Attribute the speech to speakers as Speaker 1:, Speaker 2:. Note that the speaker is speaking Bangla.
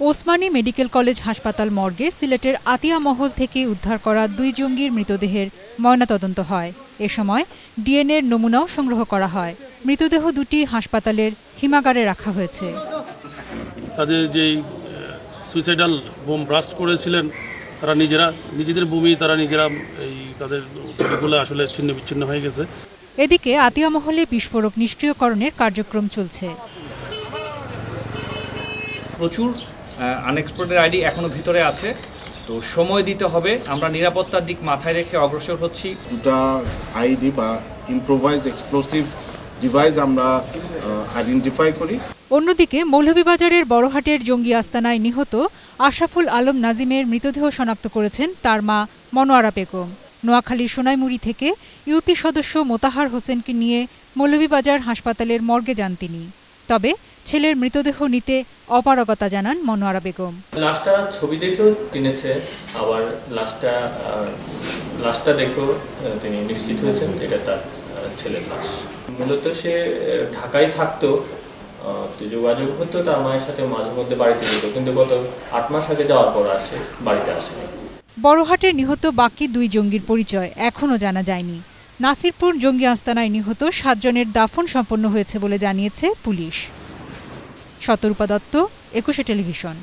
Speaker 1: ওসমানী মেডিকেল কলেজ হাসপাতাল মর্গে সিলেটের আতিয়া মহল থেকে উদ্ধার করা দুই জঙ্গির মৃতদেহের ময়নাতদন্ত হয়। এ সময় ডিএনএর নমুনাও সংগ্রহ করা হয়। মৃতদেহ দুটি হাসপাতালের হিমাগারে রাখা হয়েছে।
Speaker 2: তাদের যেই সুইসাইডাল বোম ব্রাস্ট করেছিলেন তারা নিজেরা নিজেদের ভূমি তারা নিজেরা এই তাদের বলে আসলে ছিন্ন বিচ্ছিন্ন হয়ে গেছে।
Speaker 1: এদিকে আতিয়া মহলে বিস্ফোরক নিষ্ক্রিয়করণের কার্যক্রম চলছে।
Speaker 3: প্রচুর আনএক্সপ্লোর্টেড আইডি এখনও ভিতরে আছে। তো সময় দিতে হবে। আমরা নিরাপত্তার দিক মাথায় রেখে অগ্রসর হচ্ছি।
Speaker 4: দুটা I D improvise explosive device আমরা আইডেন্টিফাই করি।
Speaker 1: অন্যদিকে মৌলভীবাজারের বড়হাটের জঙ্গি আস্তানায় নিহত আশরাফুল আলম নাজিমের মৃতদেহ শনাক্ত করেছেন তার মা মনোয়ারা বেগম। নোয়াখালীর সোনাইমুড়ি থেকে ইউপি সদস্য মোতাহার হোসেনকে নিয়ে মৌলভীবাজার হাসপাতালের মর্গে যান তিনি। তবে ছেলের মৃতদেহ নিতে অপারগতা জানান মনোয়ারা বেগম।
Speaker 5: লাশটা ছবি দেখেও চিনেছে আবার লাশটা লাশটা দেখেও তিনি নিশ্চিত হয়েছেন এটা তার ছেলের লাশ। মূলত সে ঢাকায় থাকতো যোগাযোগ হতো তার মায়ের সাথে মাঝে মধ্যে বাড়িতে যেত কিন্তু গত আট মাস আগে যাওয়ার পর আসে বাড়িতে আসেনি।
Speaker 1: বড়হাটের নিহত বাকি দুই জঙ্গির পরিচয় এখনও জানা যায়নি। নাসিরপুর জঙ্গি আস্তানায় নিহত সাতজনের দাফন সম্পন্ন হয়েছে বলে জানিয়েছে পুলিশ। শতরূপা দত্ত, একুশে টেলিভিশন।